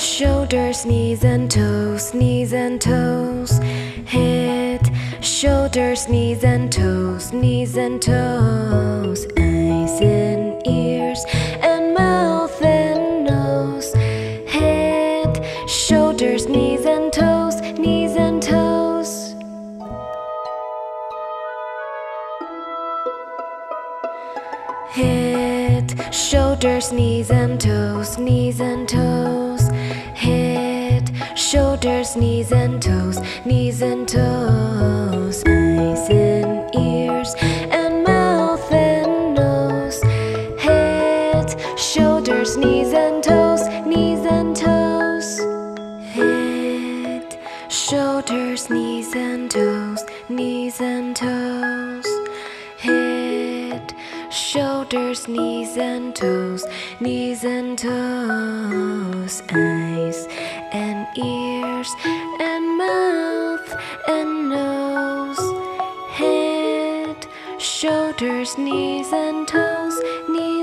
shoulders, knees and toes, knees and toes. Head, shoulders, knees and toes, knees and toes. Eyes and ears and mouth and nose. Head, shoulders, knees and toes, knees and toes. Head, shoulders, knees and toes, knees and toes. Knees and toes, knees and toes. Eyes and ears and mouth and nose. Head, shoulders, knees and toes, knees and toes. Head, shoulders, knees and toes, knees and toes. Head, shoulders, knees and toes, knees and toes. Ears and mouth and nose. Head, shoulders, knees and toes, knees.